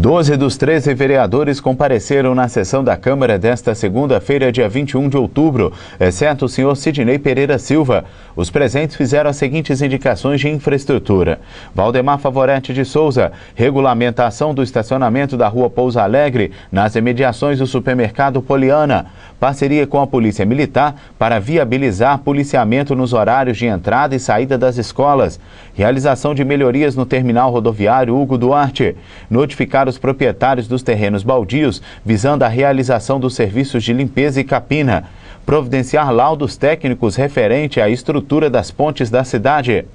Doze dos 13 vereadores compareceram na sessão da Câmara desta segunda-feira, dia 21 de outubro, exceto o senhor Sidney Pereira Silva. Os presentes fizeram as seguintes indicações de infraestrutura. Valdemar Favorete de Souza, regulamentação do estacionamento da rua Pouso Alegre, nas imediações do supermercado Poliana. Parceria com a Polícia Militar para viabilizar policiamento nos horários de entrada e saída das escolas. Realização de melhorias no terminal rodoviário Hugo Duarte. Notificar os proprietários dos terrenos baldios, visando a realização dos serviços de limpeza e capina. Providenciar laudos técnicos referente à estrutura das pontes da cidade.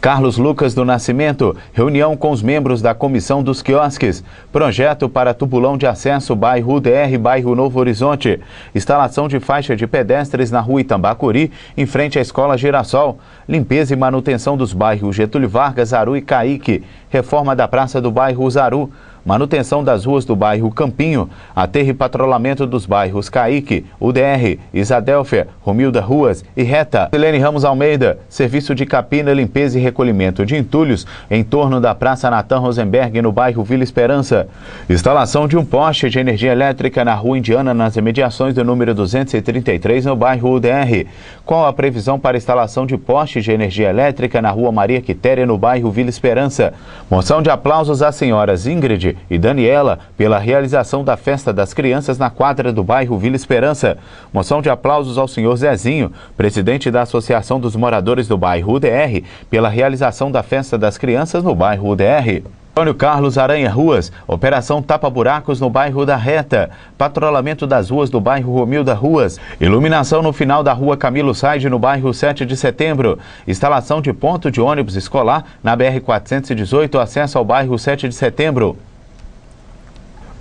Carlos Lucas do Nascimento, reunião com os membros da Comissão dos Quiosques, projeto para tubulão de acesso bairro UDR, bairro Novo Horizonte, instalação de faixa de pedestres na rua Itambacuri, em frente à Escola Girassol, limpeza e manutenção dos bairros Getúlio Vargas, Zaru e Caíque, reforma da Praça do Bairro Zaru, manutenção das ruas do bairro Campinho, aterro e patrulhamento dos bairros Caíque, UDR, Isadélfia, Romilda Ruas e Reta. Helene Ramos Almeida, serviço de capina, limpeza e recolhimento de entulhos em torno da Praça Natan Rosenberg, no bairro Vila Esperança. Instalação de um poste de energia elétrica na rua Indiana, nas imediações do número 233, no bairro UDR. Qual a previsão para instalação de postes de energia elétrica na rua Maria Quitéria, no bairro Vila Esperança? Moção de aplausos às senhoras Ingrid e Daniela pela realização da festa das crianças na quadra do bairro Vila Esperança. Moção de aplausos ao senhor Zezinho, presidente da Associação dos Moradores do bairro UDR, pela realização da festa das crianças no bairro UDR. Antônio Carlos Aranha Ruas, operação Tapa Buracos no bairro da Reta, patrulhamento das ruas do bairro Romilda Ruas, iluminação no final da rua Camilo Saide no bairro 7 de setembro, instalação de ponto de ônibus escolar na BR-418, acesso ao bairro 7 de setembro.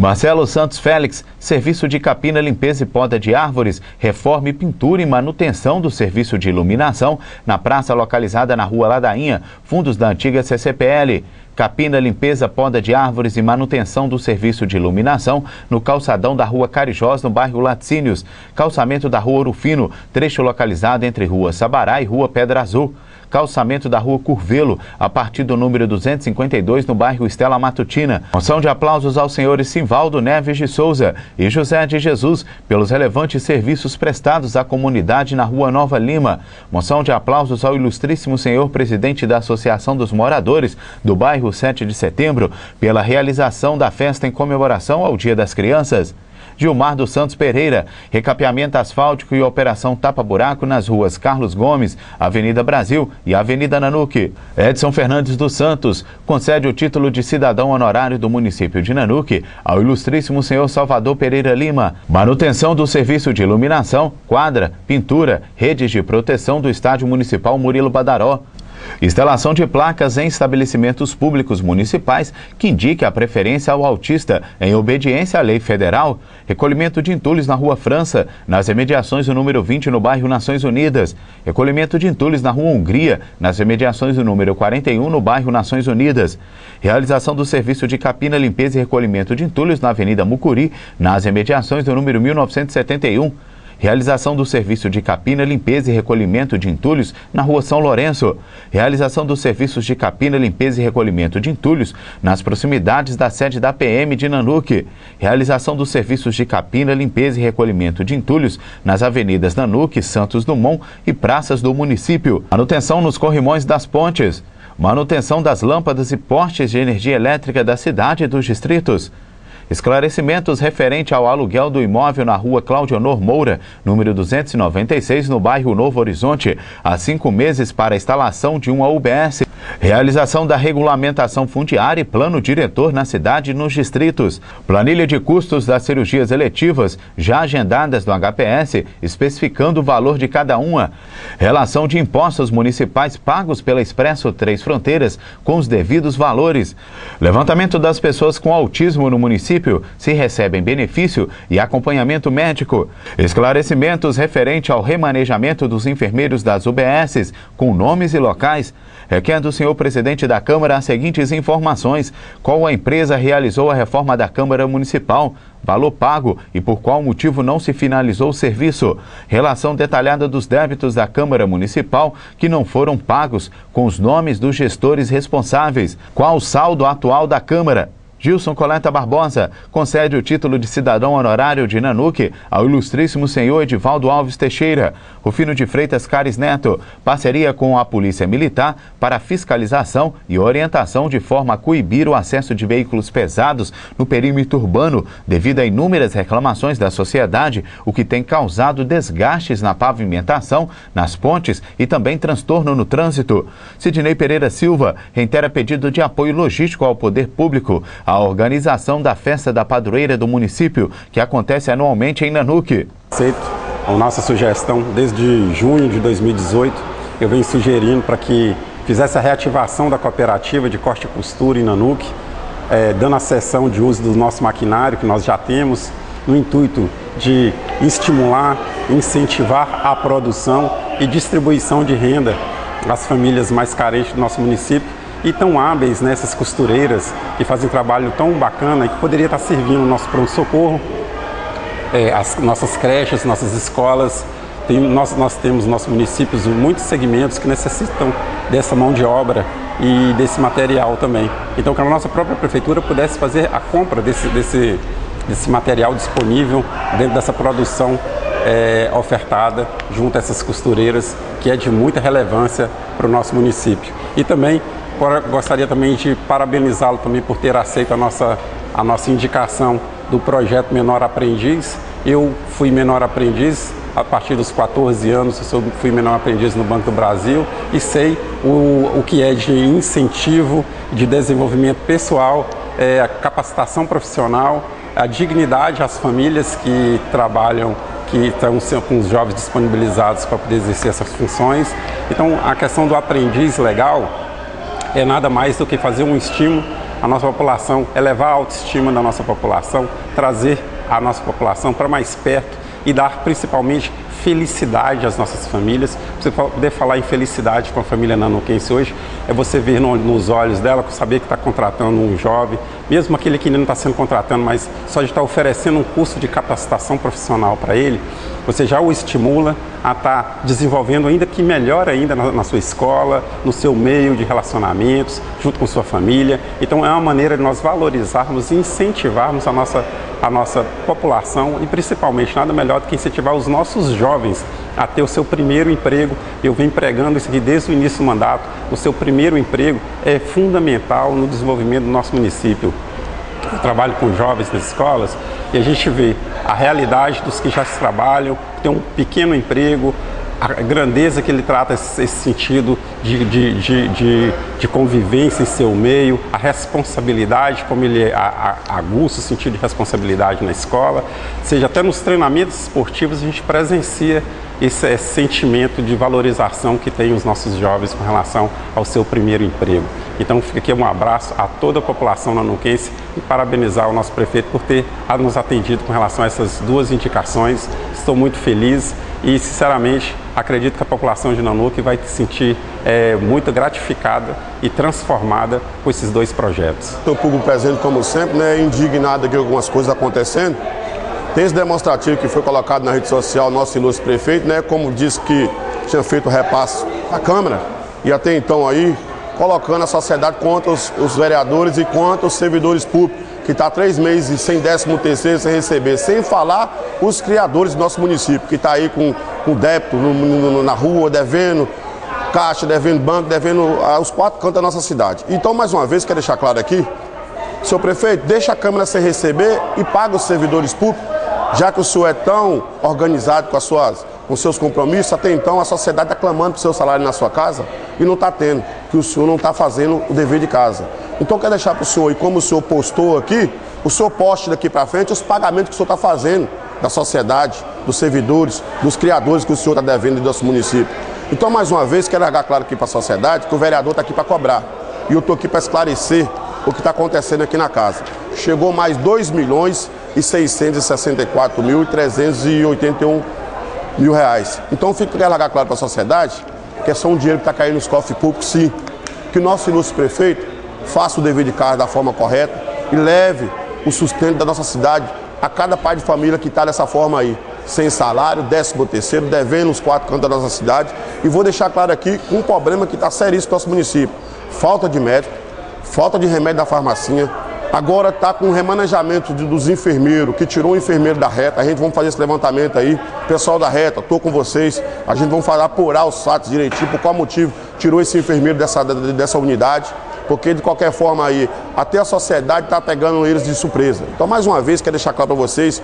Marcelo Santos Félix, serviço de capina, limpeza e poda de árvores, reforma e pintura e manutenção do serviço de iluminação na praça localizada na rua Ladainha, fundos da antiga CCPL. Capina, limpeza, poda de árvores e manutenção do serviço de iluminação no calçadão da rua Carijós, no bairro Laticínios. Calçamento da rua Urufino, trecho localizado entre rua Sabará e rua Pedra Azul calçamento da rua Curvelo, a partir do número 252, no bairro Estela Matutina. Moção de aplausos aos senhores Simvaldo Neves de Souza e José de Jesus pelos relevantes serviços prestados à comunidade na rua Nova Lima. Moção de aplausos ao ilustríssimo senhor presidente da Associação dos Moradores do bairro 7 de Setembro pela realização da festa em comemoração ao Dia das Crianças. Gilmar dos Santos Pereira, recapeamento asfáltico e operação tapa-buraco nas ruas Carlos Gomes, Avenida Brasil e Avenida Nanuque. Edson Fernandes dos Santos concede o título de cidadão honorário do município de Nanuque ao ilustríssimo senhor Salvador Pereira Lima. Manutenção do serviço de iluminação, quadra, pintura, redes de proteção do Estádio Municipal Murilo Badaró. Instalação de placas em estabelecimentos públicos municipais que indique a preferência ao autista em obediência à lei federal. Recolhimento de entulhos na Rua França, nas imediações do número 20 no bairro Nações Unidas. Recolhimento de entulhos na Rua Hungria, nas imediações do número 41 no bairro Nações Unidas. Realização do serviço de capina, limpeza e recolhimento de entulhos na Avenida Mucuri, nas imediações do número 1971. Realização do serviço de capina, limpeza e recolhimento de entulhos na rua São Lourenço. Realização dos serviços de capina, limpeza e recolhimento de entulhos nas proximidades da sede da PM de Nanuque. Realização dos serviços de capina, limpeza e recolhimento de entulhos nas avenidas Nanuque, Santos Dumont e praças do município. Manutenção nos corrimões das pontes. Manutenção das lâmpadas e postes de energia elétrica da cidade e dos distritos. Esclarecimentos referente ao aluguel do imóvel na rua Claudionor Moura, número 296, no bairro Novo Horizonte, há cinco meses para a instalação de uma UBS. Realização da regulamentação fundiária e plano diretor na cidade e nos distritos. Planilha de custos das cirurgias eletivas já agendadas no HPS, especificando o valor de cada uma. Relação de impostos municipais pagos pela Expresso Três Fronteiras com os devidos valores. Levantamento das pessoas com autismo no município se recebem benefício e acompanhamento médico. Esclarecimentos referente ao remanejamento dos enfermeiros das UBSs com nomes e locais. Requer do senhor presidente da Câmara as seguintes informações: qual a empresa realizou a reforma da Câmara Municipal? Valor pago e por qual motivo não se finalizou o serviço. Relação detalhada dos débitos da Câmara Municipal que não foram pagos, com os nomes dos gestores responsáveis. Qual o saldo atual da Câmara? Gilson Coleta Barbosa concede o título de cidadão honorário de Nanuque ao ilustríssimo senhor Edivaldo Alves Teixeira. Rufino de Freitas Cares Neto, parceria com a Polícia Militar para fiscalização e orientação de forma a coibir o acesso de veículos pesados no perímetro urbano, devido a inúmeras reclamações da sociedade, o que tem causado desgastes na pavimentação, nas pontes e também transtorno no trânsito. Sidney Pereira Silva reitera pedido de apoio logístico ao poder público a organização da festa da padroeira do município, que acontece anualmente em Nanuque. Aceito a nossa sugestão desde junho de 2018. Eu venho sugerindo para que fizesse a reativação da cooperativa de corte e costura em Nanuque, é, dando a sessão de uso do nosso maquinário que nós já temos, no intuito de estimular, incentivar a produção e distribuição de renda às famílias mais carentes do nosso município e tão hábeis nessas né, costureiras que fazem trabalho tão bacana e que poderia estar servindo o nosso pronto-socorro, é, as nossas creches, nossas escolas. Tem, nós, nós temos nos nossos municípios muitos segmentos que necessitam dessa mão de obra e desse material também. Então, que a nossa própria prefeitura pudesse fazer a compra desse, desse, desse material disponível dentro dessa produção é, ofertada junto a essas costureiras, que é de muita relevância para o nosso município. E também gostaria também de parabenizá-lo também por ter aceito a nossa, a nossa indicação do projeto Menor Aprendiz. Eu fui menor aprendiz a partir dos 14 anos, eu fui menor aprendiz no Banco do Brasil e sei o, o que é de incentivo, de desenvolvimento pessoal, é, capacitação profissional, a dignidade às famílias que trabalham que estão com os jovens disponibilizados para poder exercer essas funções. Então, a questão do aprendiz legal, é nada mais do que fazer um estímulo à nossa população, elevar a autoestima da nossa população, trazer a nossa população para mais perto e dar principalmente felicidade às nossas famílias. Você poder falar em felicidade com a família nanuquense hoje é você ver no, nos olhos dela, saber que está contratando um jovem, mesmo aquele que não está sendo contratando, mas só de estar tá oferecendo um curso de capacitação profissional para ele, você já o estimula a estar tá desenvolvendo ainda que melhor ainda na, na, sua escola, no seu meio de relacionamentos, junto com sua família. Então é uma maneira de nós valorizarmos e incentivarmos a nossa, a nossa população e principalmente nada melhor do que incentivar os nossos jovens a ter o seu primeiro emprego. Eu venho pregando isso aqui desde o início do mandato. O seu primeiro emprego é fundamental no desenvolvimento do nosso município. Eu trabalho com jovens nas escolas e a gente vê a realidade dos que já trabalham, que tem um pequeno emprego, a grandeza que ele trata esse, sentido de, de, de, de, convivência em seu meio, a responsabilidade, como ele aguça o sentido de responsabilidade na escola, seja até nos treinamentos esportivos a gente presencia esse, esse sentimento de valorização que tem os nossos jovens com relação ao seu primeiro emprego. Então fica aqui um abraço a toda a população nanuquense e parabenizar o nosso prefeito por ter nos atendido com relação a essas duas indicações. Estou muito feliz e, sinceramente, acredito que a população de Nanuque vai se sentir é, muito gratificada e transformada com esses dois projetos. Estou público presente, como sempre, né, indignado aqui com algumas coisas acontecendo. Tem esse demonstrativo que foi colocado na rede social, nosso ilustre prefeito, né, como disse que tinha feito o repasse à Câmara, e até então aí, colocando a sociedade contra os, os vereadores e contra os servidores públicos, que está três meses sem décimo terceiro, sem receber, sem falar os criadores do nosso município, que está aí com, débito no, no, na rua, devendo caixa, devendo banco, devendo aos quatro cantos da nossa cidade. Então, mais uma vez, quero deixar claro aqui, senhor prefeito, deixa a Câmara sem receber e paga os servidores públicos já que o senhor é tão organizado com, as suas, com seus compromissos, até então a sociedade está clamando o seu salário na sua casa e não está tendo, que o senhor não está fazendo o dever de casa. Então quero deixar para o senhor, e como o senhor postou aqui, o senhor poste daqui para frente os pagamentos que o senhor está fazendo da sociedade, dos servidores, dos criadores que o senhor está devendo do nosso município. Então, mais uma vez, quero largar claro aqui para a sociedade que o vereador está aqui para cobrar. E eu estou aqui para esclarecer o que está acontecendo aqui na casa. Chegou mais 2 milhões e 664 mil e 381 mil reais. Então fica largar claro para a sociedade que é só um dinheiro que está caindo nos cofres públicos, sim. Que o nosso ilustre prefeito faça o dever de casa da forma correta e leve o sustento da nossa cidade a cada pai de família que está dessa forma aí. Sem salário, décimo terceiro, devendo os quatro cantos da nossa cidade. E vou deixar claro aqui um problema que está seríssimo no nosso município. Falta de médico, falta de remédio da farmacinha, Agora está com o remanejamento de, dos enfermeiros, que tirou o enfermeiro da reta. A gente vamos fazer esse levantamento aí. Pessoal da reta, estou com vocês. A gente vai apurar os fatos direitinho, por qual motivo tirou esse enfermeiro dessa, dessa unidade. Porque de qualquer forma aí, até a sociedade está pegando eles de surpresa. Então, mais uma vez, quero deixar claro para vocês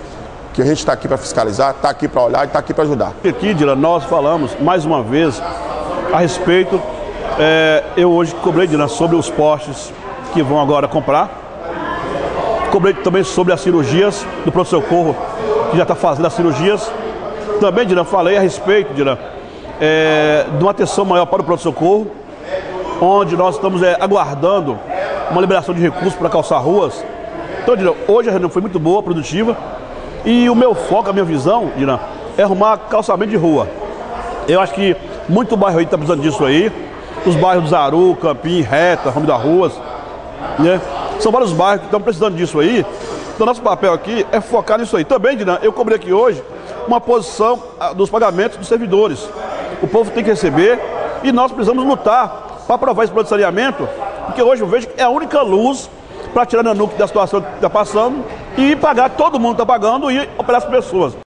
que a gente está aqui para fiscalizar, está aqui para olhar e está aqui para ajudar. Aqui, Dila, nós falamos mais uma vez a respeito. É, eu hoje cobrei, Dila, sobre os postes que vão agora comprar Cobrei também sobre as cirurgias do pronto-socorro, que já está fazendo as cirurgias. Também, Diran, falei a respeito, Diran, é, de uma atenção maior para o pronto-socorro, onde nós estamos é, aguardando uma liberação de recursos para calçar ruas. Então, Diran, hoje a reunião foi muito boa, produtiva, e o meu foco, a minha visão, Diran, é arrumar calçamento de rua. Eu acho que muito bairro aí está precisando disso aí. Os bairros do Zaru, Campim, Reta, Ramo das Ruas, né? São vários bairros que estão precisando disso aí. Então, nosso papel aqui é focar nisso aí. Também, Dinan, eu cobrei aqui hoje uma posição ah, dos pagamentos dos servidores. O povo tem que receber e nós precisamos lutar para aprovar esse plano de saneamento, porque hoje eu vejo que é a única luz para tirar a NUC da situação que está passando e pagar, todo mundo está pagando e operar as pessoas.